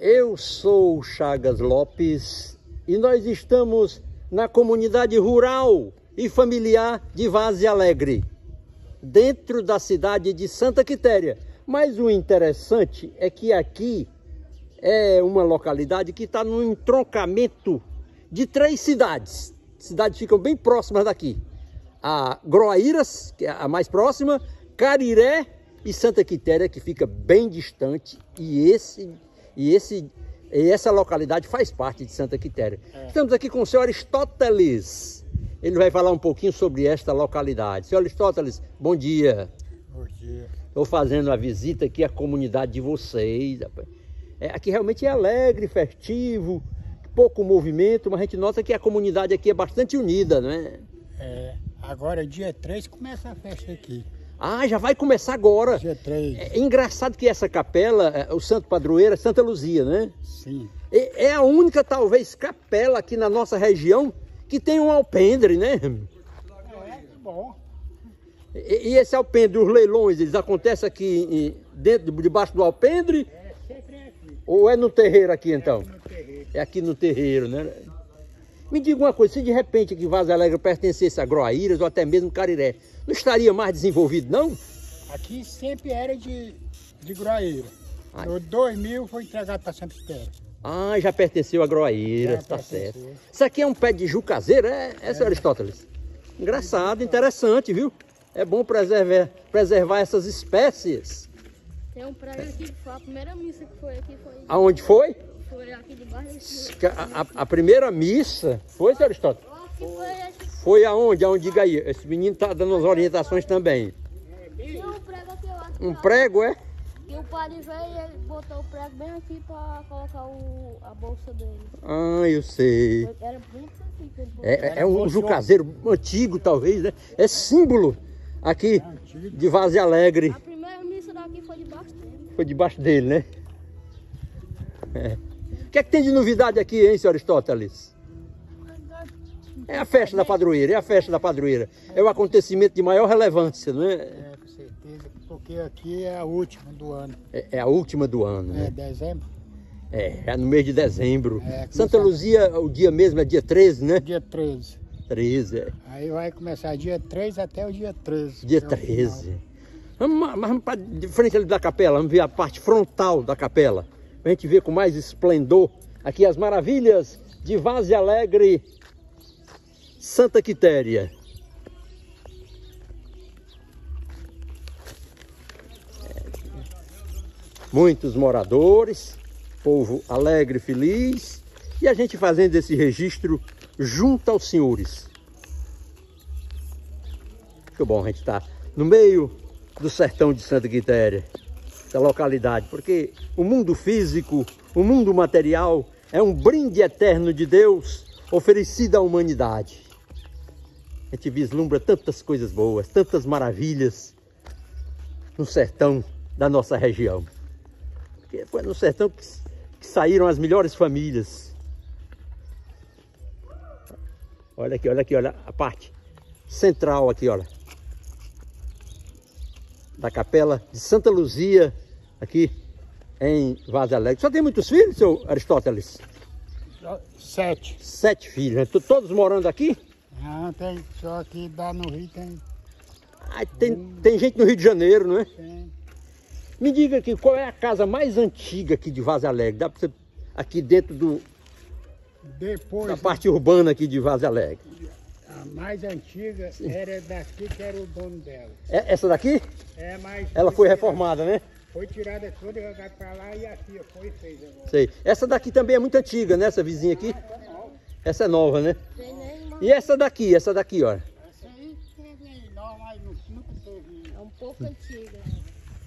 Eu sou Chagas Lopes e nós estamos na comunidade rural e familiar de Vaze Alegre, dentro da cidade de Santa Quitéria. Mas o interessante é que aqui é uma localidade que está no entroncamento de três cidades. Cidades ficam bem próximas daqui. A Groaíras, que é a mais próxima, Cariré e Santa Quitéria, que fica bem distante. E, esse, e, esse, e essa localidade faz parte de Santa Quitéria. É. Estamos aqui com o senhor Aristóteles. Ele vai falar um pouquinho sobre esta localidade. Senhor Aristóteles, bom dia. Bom dia. Estou fazendo a visita aqui à comunidade de vocês. É, aqui realmente é alegre, festivo, pouco movimento, mas a gente nota que a comunidade aqui é bastante unida, não é? É, agora dia 3 começa a festa aqui. Ah, já vai começar agora. Dia 3. É, é engraçado que essa capela, é, o Santo Padroeiro é Santa Luzia, né? Sim. É, a única, talvez, capela aqui na nossa região que tem um alpendre, né? É, bom. E, e esse alpendre, os leilões, eles acontecem aqui dentro, debaixo do alpendre? É, sempre é aqui. Ou é no terreiro aqui, então? É aqui no terreiro. É aqui no terreiro, né? Me diga uma coisa, se de repente que Vaz Alegre pertencesse a Groaíras ou até mesmo Cariré, não estaria mais desenvolvido, não? Aqui sempre era de, de Groaíra. No 2000 foi entregado para Santa Espera. Ah, já pertenceu a Groaíras, tá certo. Isso aqui é um pé de ju caseiro, é, é, é. Aristóteles? Engraçado, interessante, viu? É bom preservar, preservar essas espécies. Tem um prédio aqui, foi a primeira missa que foi aqui. Foi... Aonde foi? Foi aqui debaixo desse... a, a, a, primeira missa, foi, seu Aristóteles? Foi, foi aonde? Aonde? Diga aí. Esse menino tá dando as orientações também. Tinha um prego aqui, lá. Um prego, é? E o padre veio e ele botou o prego bem aqui para colocar o, a bolsa dele. Ah, eu sei. Era bem aqui que ele botou. É, é um jucazeiro antigo, talvez, né? É símbolo aqui de Vaze Alegre. A primeira missa daqui foi debaixo dele. Foi debaixo dele, né? É. O que é que tem de novidade aqui, hein, senhor Aristóteles? É a festa da padroeira, é a festa da padroeira. É o acontecimento de maior relevância, não é? É, com certeza, porque aqui é a última do ano. É, é a última do ano, né? É, dezembro. É, é no mês de dezembro. É, Santa Luzia, o dia mesmo é dia 13, né? Dia 13. 13, é. Aí vai começar dia 3 até o dia 13. Dia 13. Vamos, para de frente ali da capela, vamos ver a parte frontal da capela. Para a gente ver com mais esplendor aqui as maravilhas de Vaze Alegre, Santa Quitéria. Muitos moradores, povo alegre feliz, e a gente fazendo esse registro junto aos senhores. Que bom a gente estar tá no meio do sertão de Santa Quitéria da localidade, porque o mundo físico, o mundo material é um brinde eterno de Deus oferecido à humanidade. A gente vislumbra tantas coisas boas, tantas maravilhas no sertão da nossa região. Porque foi no sertão que, que saíram as melhores famílias. Olha aqui, olha aqui, olha a parte central aqui, olha da capela de Santa Luzia, aqui em Vaz Alegre. Só tem muitos filhos, seu Aristóteles? Sete. Sete filhos, né? Todos morando aqui? Não, tem, só aqui dá no Rio tem... Ah, tem, um... tem gente no Rio de Janeiro, não é? Tem. Me diga aqui, qual é a casa mais antiga aqui de Vaz Alegre? Dá para você, aqui dentro do... Depois... Da parte urbana aqui de Vaz Alegre. A mais antiga Sim. era daqui que era o dono dela. É, essa daqui? É, mas... Ela foi reformada, né? Foi tirada toda, jogada para lá e aqui foi e fez agora. Sei. Essa daqui também é muito antiga, né? Essa vizinha aqui? Ah, essa é nova. Essa é nova, né? E essa daqui, essa daqui, ó. Essa aí teve nova, mas nunca teve. É um pouco antiga.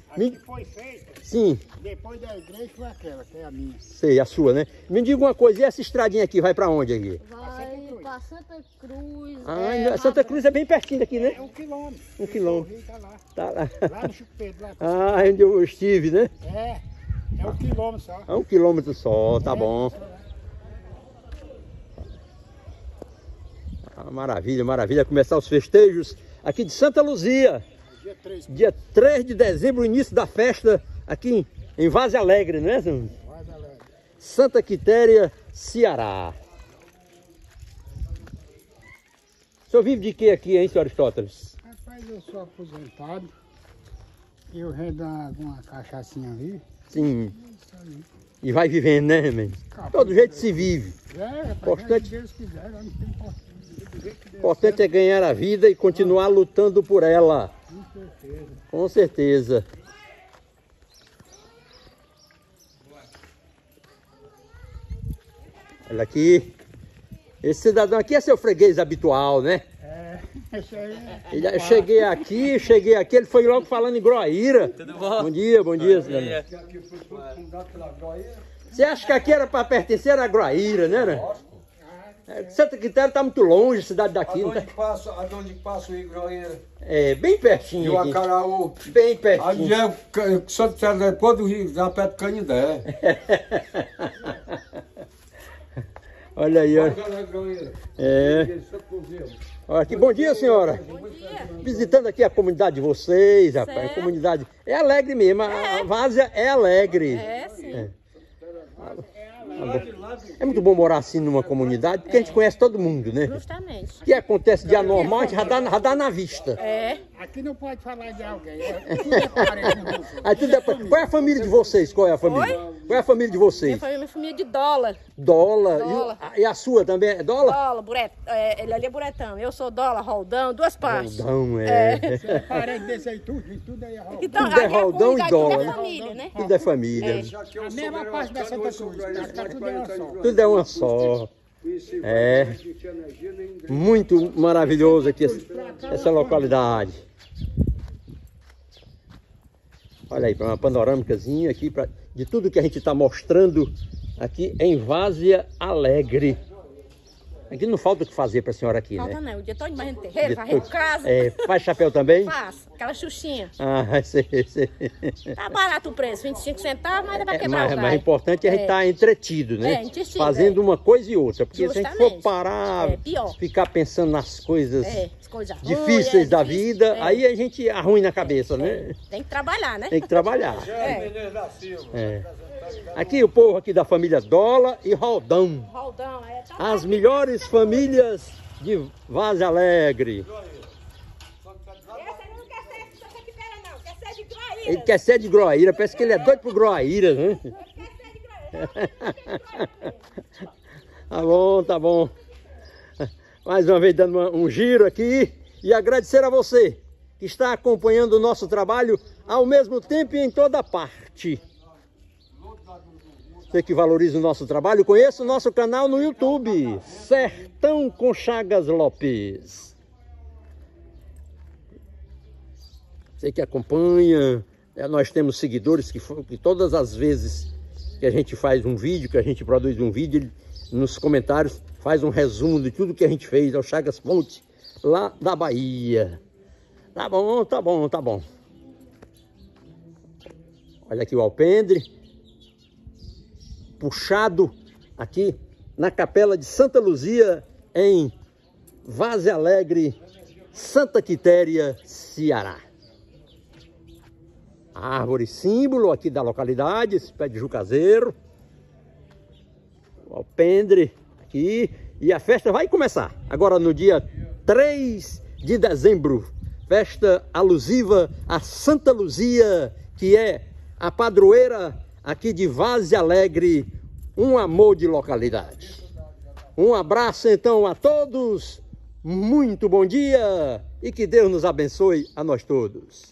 Aqui Me... foi feita. Sim. Depois da igreja foi aquela, que é a minha. Sei, a sua, né? Me diga uma coisa, e essa estradinha aqui vai para onde aqui? Vai Santa Cruz. Ah, é, Santa Cruz é bem pertinho daqui, né? É um quilômetro. Um quilômetro. Tá lá. Tá lá. Lá no Chico Pedro. Lá ah, onde eu estive, né? É. É um quilômetro só. É um quilômetro só, tá é, bom. Ah, maravilha, maravilha. Começar os festejos aqui de Santa Luzia. Dia 3. Dia 3 de dezembro, início da festa aqui em, em Vaze Alegre, né? Vaze Alegre. Santa Quitéria, Ceará. O senhor vive de quê aqui, hein, senhor Aristóteles? Rapaz, eu sou aposentado. Eu vendo uma, uma cachaçinha ali. Sim. E vai vivendo, né, man? Todo jeito se vive. É, rapaz, Importante- Deus quiser, não tem que O der importante é ganhar a vida e continuar lutando por ela. Com certeza. Com certeza. Olha aqui. Esse cidadão aqui é seu freguês habitual, né? É, isso aí. é- Ele- Eu cheguei aqui, cheguei aqui, ele foi logo falando em Groaíra. Tudo bom? Bom dia, bom dia, cidadão. dia. Você acha que aqui era para pertencer a Groaíra, né? né? É, Santa Quitéria está muito longe, a cidade daqui. Aonde tá? passa, aonde passa o Igroeira É, bem e pertinho o aqui. Acaraú. Bem Aí pertinho. é Ca- Santo César depois do Rio, já perto do Canindé. Olha aí, ó. É. Olha aqui, bom dia, senhora. Visitando aqui a comunidade de vocês, rapaz. A Certo. comunidade é alegre mesmo. A, a Várzea é alegre. É, sim. É muito bom morar assim numa comunidade, porque a gente conhece todo mundo, né? Justamente. O que acontece de anormal, a gente já dá, já dá na vista. É. Aqui não pode falar de alguém. É, tudo é parente. Aí tudo é- Qual é a família de vocês? Qual é a família? Qual é a família de Minha vocês? família é família de dólar. Dólar. E o- Dólar. a- E, a sua também é dólar? Dólar, buret, é, ele ali é buretão. Eu sou dólar, roldão, duas partes. Roldão, é. É parente desse aí, tudo, e tudo aí é roubo. Então, Tudo é aqui a roldão e comunidade dólar, tudo né? é família, né? Tudo é família. A mesma parte da Santa Cruz, tá tudo é uma só. Tudo é uma só. É. Muito maravilhoso aqui essa, essa localidade. Olha aí, uma panorâmicazinha aqui pra, de tudo que a gente está mostrando aqui em Várzea Alegre. Aqui não falta o que fazer para a senhora aqui, Falta né? não, o dia todo no terreiro, varrendo casa. É, faz chapéu também? Faço, aquela xuxinha. Ah, sei, sei. Tá barato o preço, 25 centavos, mas pra É, quebrar mas, o mas o importante é a gente É. estar entretido, né? É, entretido, Fazendo é. uma coisa e outra. Porque se a gente for Justamente. parar, É, pior. ficar pensando nas coisas É, coisas ruins, difíceis é da difícil, vida, é. aí a gente arruina a cabeça, né? Tem que trabalhar, né? Tem que trabalhar. É, É. Aqui o povo aqui da família Dola e Roldão. roldão, é, tá As melhores famílias de Vaz Alegre. Essa não quer ser de Santa Quitéria, não, quer ser de Groaíra. Ele quer ser de Groaíra, parece que ele é doido pro Groaíra, né? Quer ser de Groaíra. Tá bom, tá bom. Mais uma vez dando um giro aqui e agradecer a você que está acompanhando o nosso trabalho ao mesmo tempo e em toda parte. Você que valoriza o nosso trabalho, conheça o nosso canal no YouTube, Sertão com Chagas Lopes. Você que acompanha, eh, nós temos seguidores que, que todas as vezes que a gente faz um vídeo, que a gente produz um vídeo, nos comentários faz um resumo de tudo que a gente fez, é o Chagas Ponte, lá da Bahia. Tá bom, tá bom, tá bom. Olha aqui o alpendre, puxado aqui na capela de Santa Luzia, em Vaze Alegre, Santa Quitéria, Ceará. Árvore símbolo aqui da localidade, esse pé de jucazeiro. O alpendre aqui. E a festa vai começar agora no dia 3 de dezembro. Festa alusiva a Santa Luzia, que é a padroeira aqui de Vaze Alegre, um amor de localidade. Um abraço então a todos, muito bom dia e que Deus nos abençoe a nós todos.